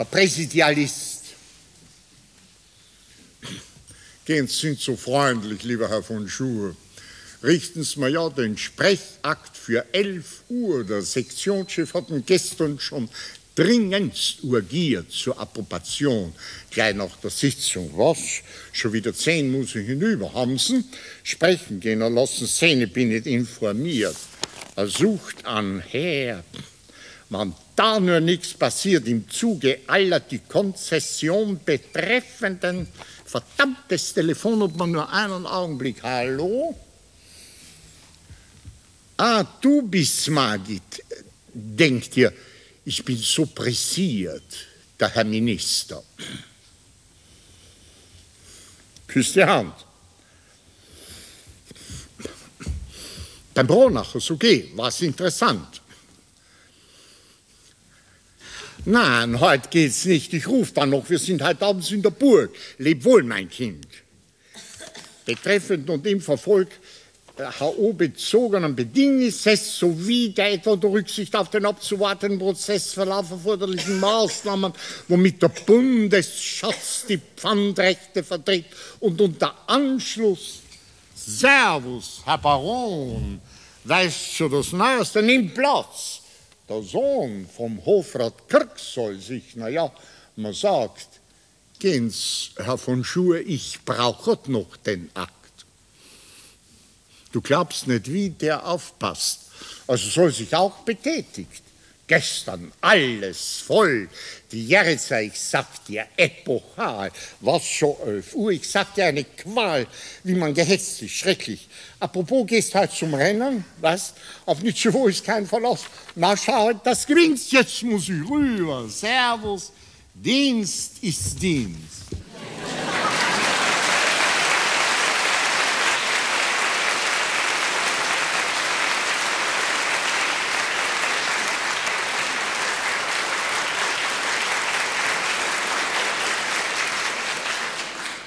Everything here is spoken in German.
der Präsidialist. Gehen Sie sind so freundlich, lieber Herr von Schuhe. Richten Sie mir ja den Sprechakt für 11 Uhr. Der Sektionschef hat ihn gestern schon dringendst urgiert zur Approbation. Gleich nach der Sitzung. Was? Schon wieder zehn muss ich hinüber. Haben Sie? Sprechen gehen lassen Szene, bin nicht informiert. Er sucht an Herr. Man da nur nichts passiert im Zuge aller die Konzession betreffenden verdammtes Telefon, ob man nur einen Augenblick. Hallo? Ah, du bist Margit. Denkt ihr, ich bin so pressiert, der Herr Minister. Küsst die Hand. Beim Bronacher, so geh, war's interessant. Nein, heute geht's nicht. Ich rufe dann noch. Wir sind heute abends in der Burg. Leb wohl, mein Kind. Betreffend und im Verfolg HO-bezogenen Bedingnissen sowie der etwa unter Rücksicht auf den abzuwartenden Prozessverlauf erforderlichen Maßnahmen, womit der Bundesschatz die Pfandrechte vertritt und unter Anschluss Servus, Herr Baron, weißt schon das Neueste, nimm Platz. Der Sohn vom Hofrat Kirk soll sich, naja, man sagt, gehen's, Herr von Schuhe, ich brauche noch den Akt. Du glaubst nicht, wie der aufpasst. Also soll sich auch betätigt. Gestern alles voll. Die Jahreszeit, ich sag dir, epochal. Was schon elf Uhr, ich sag dir eine Qual, wie man gehetzt ist, schrecklich. Apropos, gehst halt zum Rennen, was? Auf Nitschewo ist kein Verlass. Na schau, das gewinnst, jetzt muss ich rüber. Servus, Dienst ist Dienst.